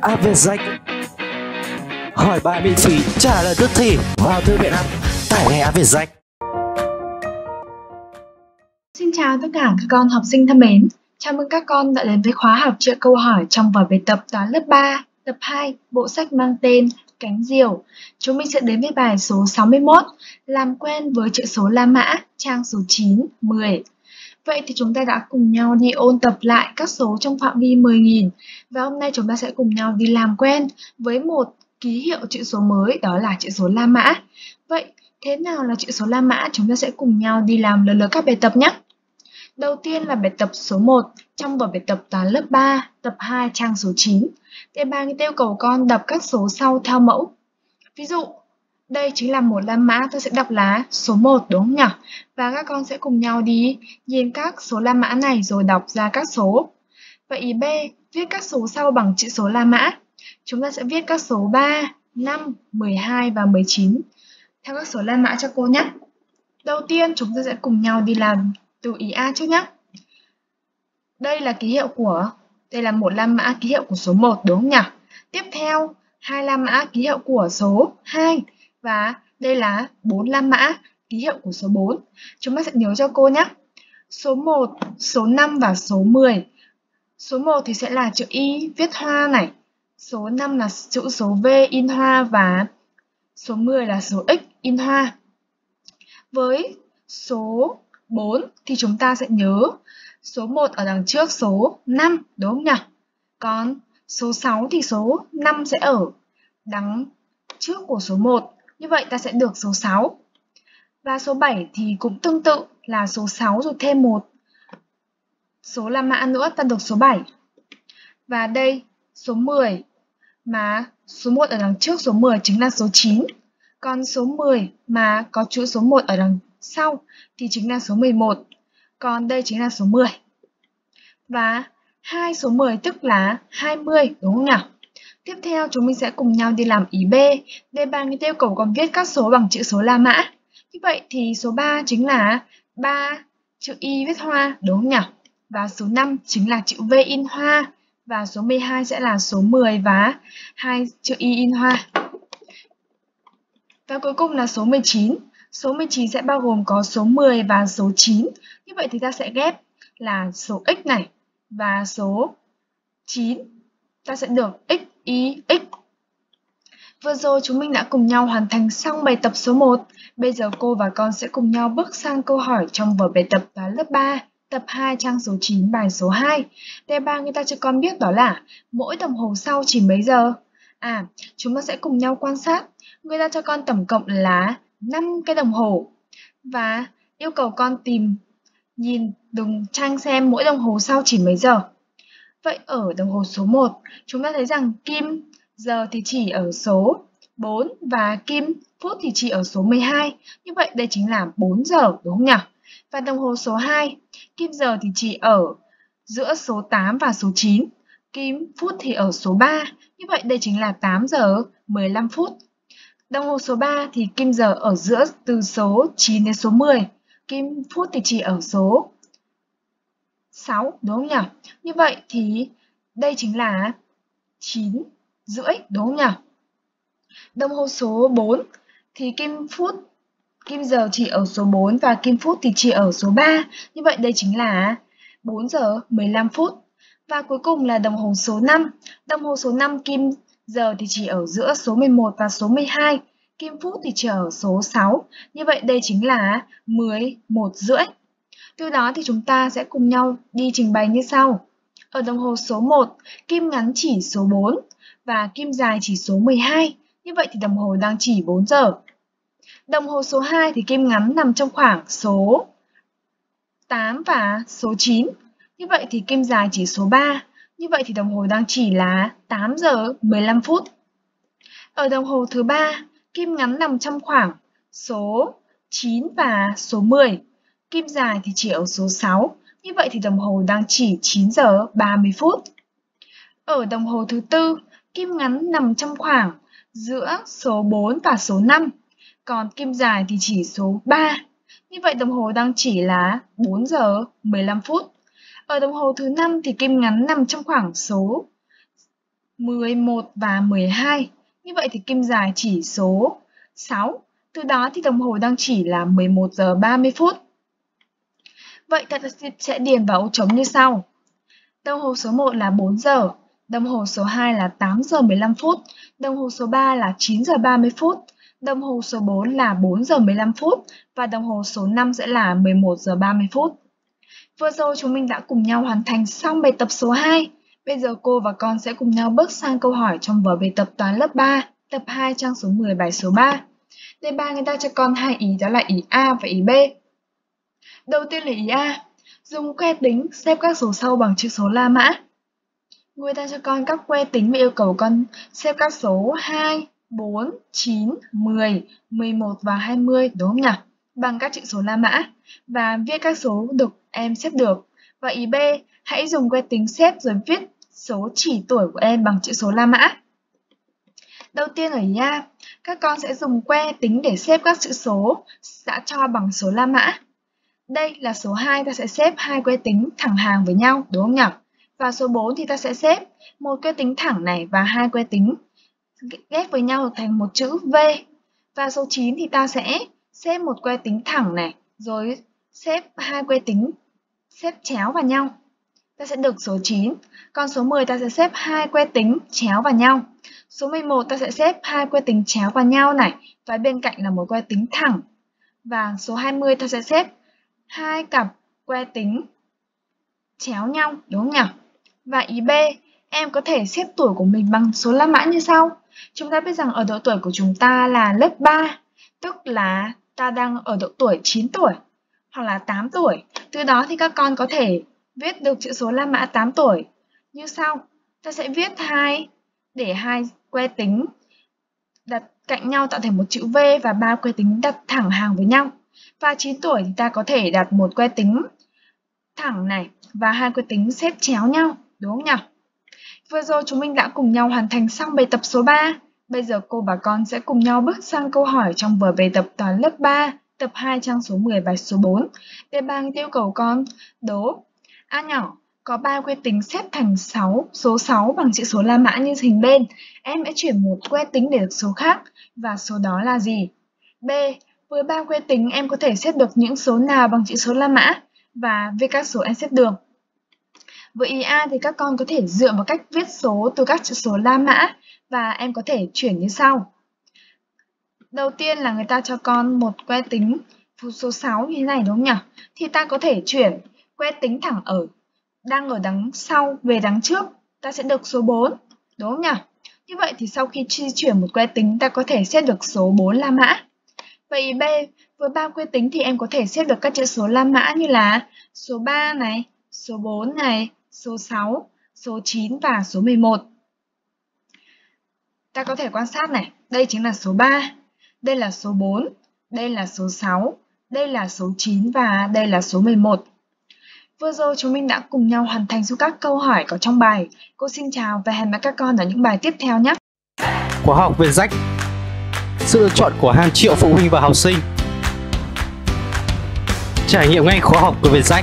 app Việt Danh Hỏi bài miễn phí, trả lời tức thì vào thư viện app tải ngay app Việt Danh Xin chào tất cả các con học sinh thân mến. Chào mừng các con đã đến với khóa học trợ câu hỏi trong vở bài tập toán lớp 3 Tập 2, bộ sách mang tên Cánh diều. Chúng mình sẽ đến với bài số 61 Làm quen với chữ số La Mã, trang số 9, 10 Vậy thì chúng ta đã cùng nhau đi ôn tập lại các số trong phạm vi 10.000 và hôm nay chúng ta sẽ cùng nhau đi làm quen với một ký hiệu chữ số mới đó là chữ số La Mã. Vậy thế nào là chữ số La Mã? Chúng ta sẽ cùng nhau đi làm lần lượt các bài tập nhé. Đầu tiên là bài tập số 1 trong vở bài tập toán lớp 3, tập 2 trang số 9. Đề bài yêu cầu con đọc các số sau theo mẫu. Ví dụ, đây chính là một la mã, tôi sẽ đọc là số 1 đúng không nhỉ? Và các con sẽ cùng nhau đi nhìn các số la mã này rồi đọc ra các số. Vậy B, viết các số sau bằng chữ số la mã. Chúng ta sẽ viết các số 3, 5, 12 và 19 theo các số la mã cho cô nhé. Đầu tiên chúng ta sẽ cùng nhau đi làm từ ý A trước nhé. Đây là ký hiệu của, đây là một la mã ký hiệu của số 1 đúng không nhỉ? Tiếp theo, hai la mã ký hiệu của số 2 và đây là 4 la mã ký hiệu của số 4. Chúng ta sẽ nhớ cho cô nhé. Số 1, số 5 và số 10. Số 1 thì sẽ là chữ Y viết hoa này. Số 5 là chữ số V in hoa và số 10 là số X in hoa. Với số 4 thì chúng ta sẽ nhớ số 1 ở đằng trước số 5 đúng không nhỉ? Còn số 6 thì số 5 sẽ ở đằng trước của số 1 như vậy ta sẽ được số 6. Và số 7 thì cũng tương tự là số 6 rồi thêm một số la mã nữa, ta được số 7. Và đây, số 10 mà số 1 ở đằng trước số 10 chính là số 9. Còn số 10 mà có chữ số 1 ở đằng sau thì chính là số 11. Còn đây chính là số 10. Và hai số 10 tức là 20 đúng không nào? Tiếp theo chúng mình sẽ cùng nhau đi làm ý B. Đề bài người yêu cầu con viết các số bằng chữ số La Mã. Như vậy thì số 3 chính là 3 chữ Y viết hoa, đúng không nhỉ? Và số 5 chính là chữ V in hoa. Và số 12 sẽ là số 10 và hai chữ Y in hoa. Và cuối cùng là số 19. Số 19 sẽ bao gồm có số 10 và số 9. Như vậy thì ta sẽ ghép là số x này và số 9. Ta sẽ được x y, x. Vừa rồi chúng mình đã cùng nhau hoàn thành xong bài tập số 1. Bây giờ cô và con sẽ cùng nhau bước sang câu hỏi trong vở bài tập toán lớp 3, tập 2 trang số 9 bài số 2. Đề ba người ta cho con biết đó là mỗi đồng hồ sau chỉ mấy giờ? À, chúng ta sẽ cùng nhau quan sát. Người ta cho con tổng cộng là 5 cái đồng hồ và yêu cầu con tìm nhìn đúng trang xem mỗi đồng hồ sau chỉ mấy giờ. Vậy ở đồng hồ số 1, chúng ta thấy rằng kim giờ thì chỉ ở số 4 và kim phút thì chỉ ở số 12. Như vậy đây chính là 4 giờ đúng không nhỉ? Và đồng hồ số 2, kim giờ thì chỉ ở giữa số 8 và số 9. Kim phút thì ở số 3. Như vậy đây chính là 8 giờ 15 phút. Đồng hồ số 3 thì kim giờ ở giữa từ số 9 đến số 10. Kim phút thì chỉ ở số 6 đúng không nhỉ? Như vậy thì đây chính là 9 rưỡi, đúng không nhỉ? Đồng hồ số 4 thì kim phút, kim giờ chỉ ở số 4 và kim phút thì chỉ ở số 3. Như vậy đây chính là 4 giờ 15 phút. Và cuối cùng là đồng hồ số 5. Đồng hồ số 5 kim giờ thì chỉ ở giữa số 11 và số 12. Kim phút thì chỉ ở số 6. Như vậy đây chính là 11 rưỡi. Từ đó thì chúng ta sẽ cùng nhau đi trình bày như sau. Ở đồng hồ số 1, kim ngắn chỉ số 4 và kim dài chỉ số 12. Như vậy thì đồng hồ đang chỉ 4 giờ. Đồng hồ số 2 thì kim ngắn nằm trong khoảng số 8 và số 9. Như vậy thì kim dài chỉ số 3. Như vậy thì đồng hồ đang chỉ là 8 giờ 15 phút. Ở đồng hồ thứ 3, kim ngắn nằm trong khoảng số 9 và số 10. Kim dài thì chỉ ở số 6, như vậy thì đồng hồ đang chỉ 9 giờ 30 phút. Ở đồng hồ thứ tư, kim ngắn nằm trong khoảng giữa số 4 và số 5, còn kim dài thì chỉ số 3. Như vậy đồng hồ đang chỉ là 4 giờ 15 phút. Ở đồng hồ thứ 5 thì kim ngắn nằm trong khoảng số 11 và 12. Như vậy thì kim dài chỉ số 6. Từ đó thì đồng hồ đang chỉ là 11 giờ 30 phút. Vậy ta sẽ điền vào ô trống như sau. Đồng hồ số 1 là 4 giờ, đồng hồ số 2 là 8 giờ 15 phút, đồng hồ số 3 là 9 giờ 30 phút, đồng hồ số 4 là 4 giờ 15 phút và đồng hồ số 5 sẽ là 11 giờ 30 phút. Vừa rồi chúng mình đã cùng nhau hoàn thành xong bài tập số 2. Bây giờ cô và con sẽ cùng nhau bước sang câu hỏi trong vở bài tập toán lớp 3, tập 2 trang số 10 bài số 3. Đề ba người ta cho con hai ý đó là ý A và ý B. Đầu tiên là ý A, dùng que tính xếp các số sau bằng chữ số La Mã. Người ta cho con các que tính và yêu cầu con xếp các số 2, 4, 9, 10, 11 và 20 đúng không nhỉ? Bằng các chữ số La Mã và viết các số được em xếp được. Và ý B, hãy dùng que tính xếp rồi viết số chỉ tuổi của em bằng chữ số La Mã. Đầu tiên ở ý A, các con sẽ dùng que tính để xếp các chữ số đã cho bằng số La Mã. Đây là số 2 ta sẽ xếp hai que tính thẳng hàng với nhau, đúng không nhỉ? Và số 4 thì ta sẽ xếp một que tính thẳng này và hai que tính ghép với nhau thành một chữ V. Và số 9 thì ta sẽ xếp một que tính thẳng này, rồi xếp hai que tính xếp chéo vào nhau. Ta sẽ được số 9. Còn số 10 ta sẽ xếp hai que tính chéo vào nhau. Số 11 ta sẽ xếp hai que tính chéo vào nhau này và bên cạnh là một que tính thẳng. Và số 20 ta sẽ xếp hai cặp que tính chéo nhau đúng không nhỉ? Và ý B, em có thể xếp tuổi của mình bằng số La Mã như sau. Chúng ta biết rằng ở độ tuổi của chúng ta là lớp 3, tức là ta đang ở độ tuổi 9 tuổi hoặc là 8 tuổi. Từ đó thì các con có thể viết được chữ số La Mã 8 tuổi như sau. Ta sẽ viết hai để hai que tính đặt cạnh nhau tạo thành một chữ V và ba que tính đặt thẳng hàng với nhau. Và 9 tuổi thì ta có thể đặt một que tính thẳng này và hai que tính xếp chéo nhau, đúng không nhỉ? Vừa rồi chúng mình đã cùng nhau hoàn thành xong bài tập số 3. Bây giờ cô và con sẽ cùng nhau bước sang câu hỏi trong vở bài tập toán lớp 3, tập 2 trang số 10 bài số 4. Đề bài yêu cầu con đố A nhỏ có 3 que tính xếp thành 6, số 6 bằng chữ số La Mã như hình bên. Em sẽ chuyển một que tính để được số khác và số đó là gì? B. Với ba que tính em có thể xếp được những số nào bằng chữ số La Mã và viết các số em xếp được. Với ý A thì các con có thể dựa vào cách viết số từ các chữ số La Mã và em có thể chuyển như sau. Đầu tiên là người ta cho con một que tính số 6 như thế này đúng không nhỉ? Thì ta có thể chuyển que tính thẳng ở đang ở đằng sau về đằng trước, ta sẽ được số 4, đúng không nhỉ? Như vậy thì sau khi di chuyển một que tính ta có thể xét được số 4 La Mã. Vậy B, với ba quy tính thì em có thể xếp được các chữ số La Mã như là số 3 này, số 4 này, số 6, số 9 và số 11. Ta có thể quan sát này, đây chính là số 3, đây là số 4, đây là số 6, đây là số 9 và đây là số 11. Vừa rồi chúng mình đã cùng nhau hoàn thành số các câu hỏi có trong bài. Cô xin chào và hẹn gặp các con ở những bài tiếp theo nhé. Khóa học về rách sự lựa chọn của hàng triệu phụ huynh và học sinh. Trải nghiệm ngay khóa học của Vietjet